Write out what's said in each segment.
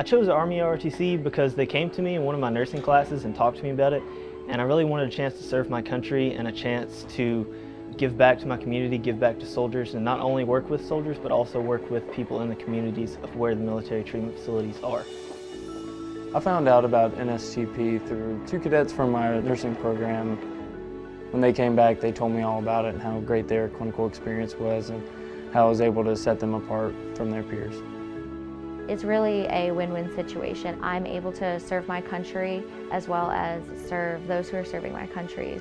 I chose the Army ROTC because they came to me in one of my nursing classes and talked to me about it, and I really wanted a chance to serve my country and a chance to give back to my community, give back to soldiers, and not only work with soldiers, but also work with people in the communities of where the military treatment facilities are. I found out about NSTP through two cadets from my nursing program. When they came back, they told me all about it and how great their clinical experience was and how I was able to set them apart from their peers. It's really a win-win situation. I'm able to serve my country as well as serve those who are serving my country.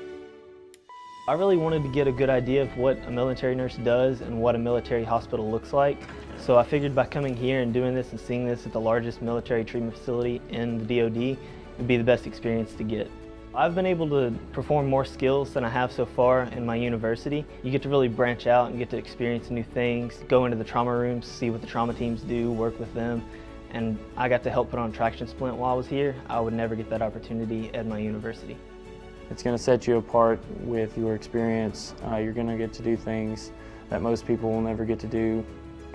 I really wanted to get a good idea of what a military nurse does and what a military hospital looks like. So I figured by coming here and doing this and seeing this at the largest military treatment facility in the DoD, would be the best experience to get. I've been able to perform more skills than I have so far in my university. You get to really branch out and get to experience new things, go into the trauma rooms, see what the trauma teams do, work with them, and I got to help put on traction splint while I was here. I would never get that opportunity at my university. It's going to set you apart with your experience. Uh, you're going to get to do things that most people will never get to do.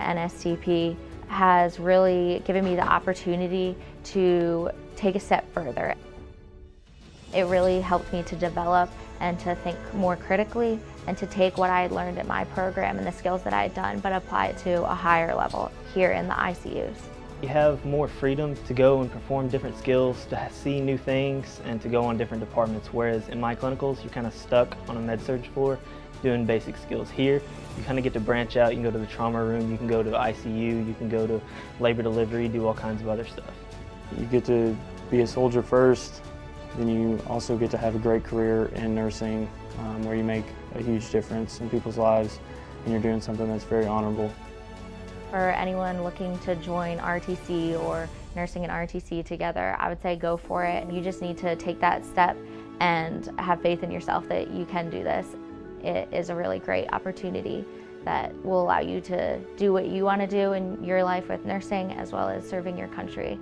NSTP has really given me the opportunity to take a step further. It really helped me to develop and to think more critically and to take what I had learned at my program and the skills that I had done but apply it to a higher level here in the ICUs. You have more freedom to go and perform different skills, to see new things, and to go on different departments, whereas in my clinicals, you're kind of stuck on a med-surg floor doing basic skills. Here, you kind of get to branch out. You can go to the trauma room, you can go to ICU, you can go to labor delivery, do all kinds of other stuff. You get to be a soldier first, then you also get to have a great career in nursing um, where you make a huge difference in people's lives and you're doing something that's very honorable. For anyone looking to join RTC or nursing and RTC together, I would say go for it. You just need to take that step and have faith in yourself that you can do this. It is a really great opportunity that will allow you to do what you want to do in your life with nursing as well as serving your country.